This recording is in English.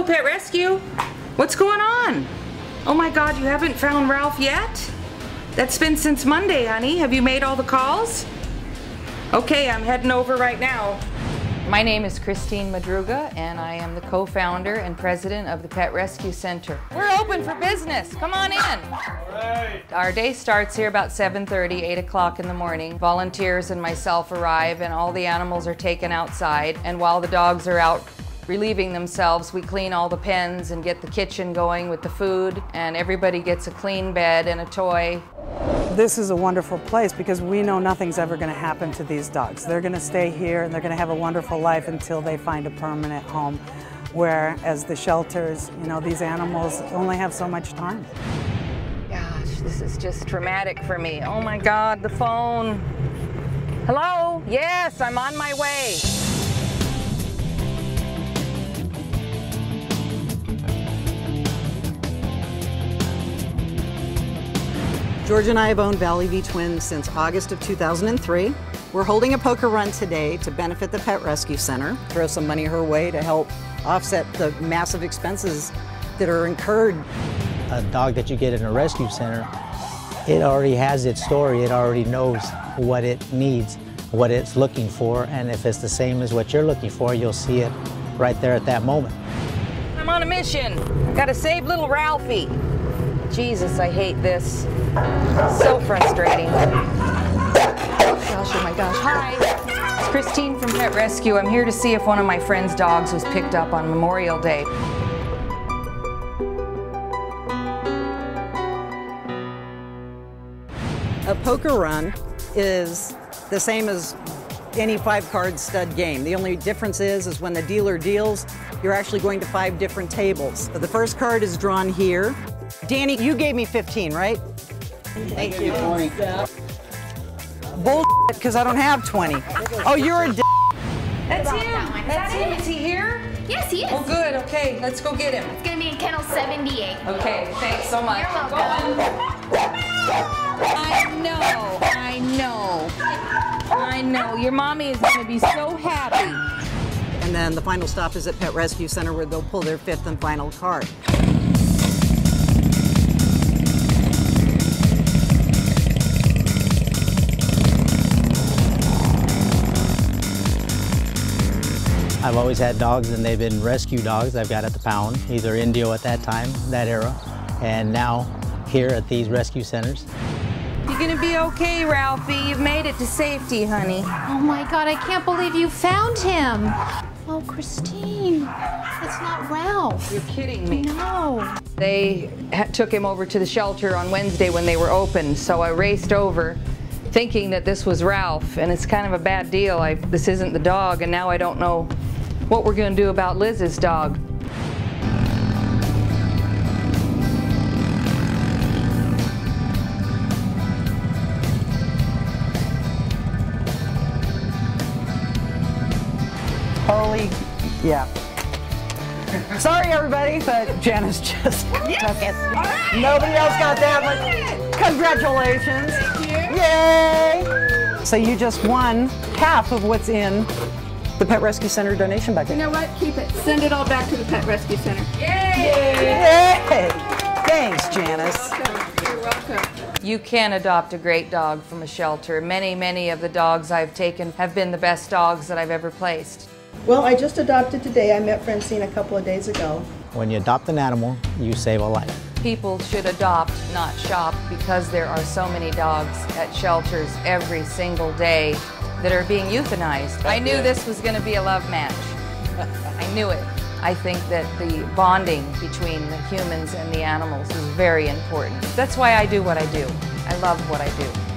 Hello, Pet Rescue. What's going on? Oh my God, you haven't found Ralph yet? That's been since Monday, honey. Have you made all the calls? Okay, I'm heading over right now. My name is Christine Madruga, and I am the co-founder and president of the Pet Rescue Center. We're open for business. Come on in. Right. Our day starts here about 7.30, 8 o'clock in the morning. Volunteers and myself arrive, and all the animals are taken outside. And while the dogs are out relieving themselves, we clean all the pens and get the kitchen going with the food, and everybody gets a clean bed and a toy. This is a wonderful place because we know nothing's ever going to happen to these dogs. They're going to stay here and they're going to have a wonderful life until they find a permanent home. Whereas the shelters, you know, these animals only have so much time. Gosh, this is just traumatic for me. Oh my God, the phone. Hello? Yes, I'm on my way. George and I have owned Valley View Twins since August of 2003. We're holding a poker run today to benefit the Pet Rescue Center, throw some money her way to help offset the massive expenses that are incurred. A dog that you get in a rescue center, it already has its story. It already knows what it needs, what it's looking for, and if it's the same as what you're looking for, you'll see it right there at that moment. I'm on a mission. Gotta save little Ralphie. Jesus, I hate this. So frustrating. Oh gosh, oh my gosh. Hi. It's Christine from Pet Rescue. I'm here to see if one of my friend's dogs was picked up on Memorial Day. A poker run is the same as any five card stud game. The only difference is, is when the dealer deals, you're actually going to five different tables. The first card is drawn here. Danny, you gave me 15, right? Thank you. Bull, because I don't have 20. Oh, you're a d- That's him. That's him. Is he here? Yes, he is. Oh, good. Okay, let's go get him. It's gonna be in kennel 78. Okay, thanks so much. You're welcome. I know, I know. I know. Your mommy is going to be so happy. And then the final stop is at Pet Rescue Center where they'll pull their fifth and final card. I've always had dogs and they've been rescue dogs I've got at the pound, either Indio at that time, that era, and now here at these rescue centers. You're going to be okay, Ralphie. You've made it to safety, honey. Oh my god, I can't believe you found him. Oh, Christine, that's not Ralph. You're kidding me. No. They took him over to the shelter on Wednesday when they were open, so I raced over thinking that this was Ralph, and it's kind of a bad deal. I, this isn't the dog, and now I don't know what we're going to do about Liz's dog. Holy, yeah. Sorry, everybody, but Janice just took it. Nobody else got that much. Congratulations. Yay. So you just won half of what's in the Pet Rescue Center donation bucket. You know what? Keep it. Send it all back to the Pet Rescue Center. Yay. Thanks, Janice. You're welcome. You can adopt a great dog from a shelter. Many, many of the dogs I've taken have been the best dogs that I've ever placed. Well, I just adopted today. I met Francine a couple of days ago. When you adopt an animal, you save a life. People should adopt, not shop, because there are so many dogs at shelters every single day that are being euthanized. I knew this was going to be a love match. I knew it. I think that the bonding between the humans and the animals is very important. That's why I do what I do. I love what I do.